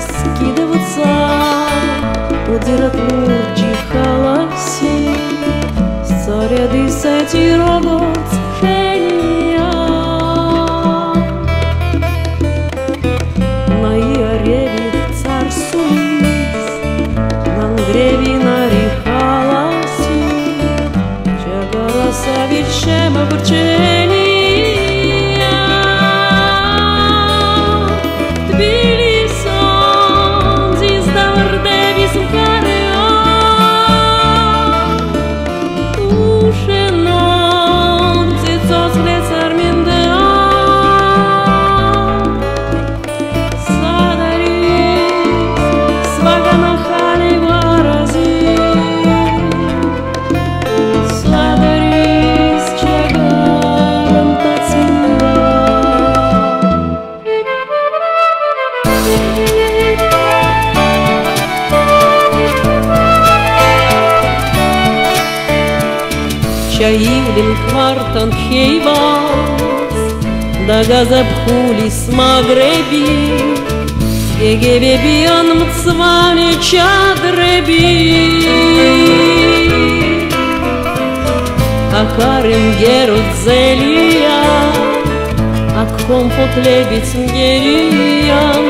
скидываться Удиротворчі халасі Зоряди сеті робот генія мои Іареві цар суміс На Нгреві на ჩაივლი მკვართან ხეივას და გაზაფხულის მაგრები გეგებები ან მწვანე ჩადრები. აკარემ გერო ზელია აქ კომფორტლებიც მგერიან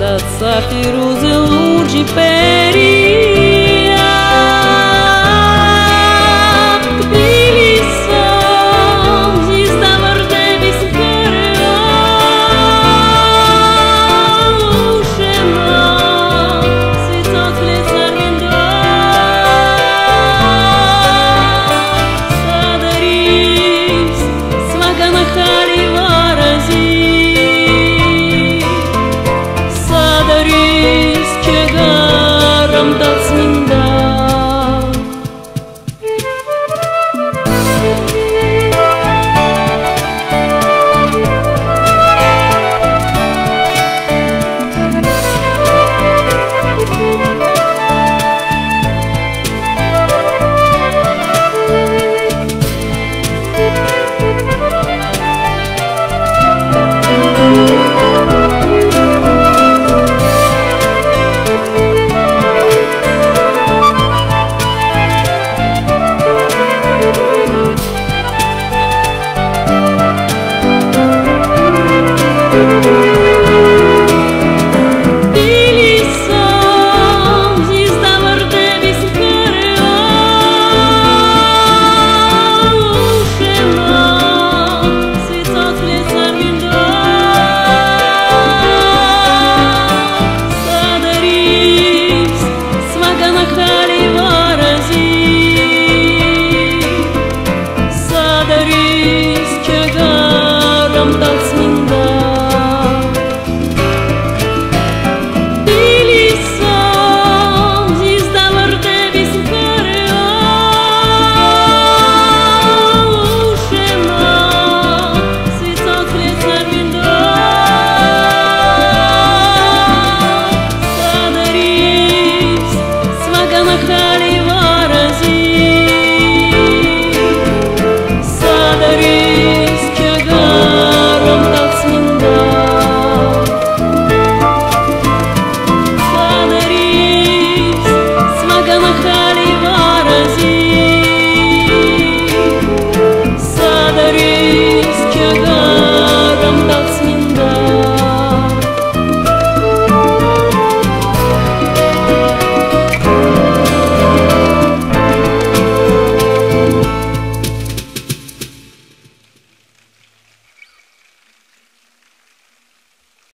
და საფირუზე ლურჯი პე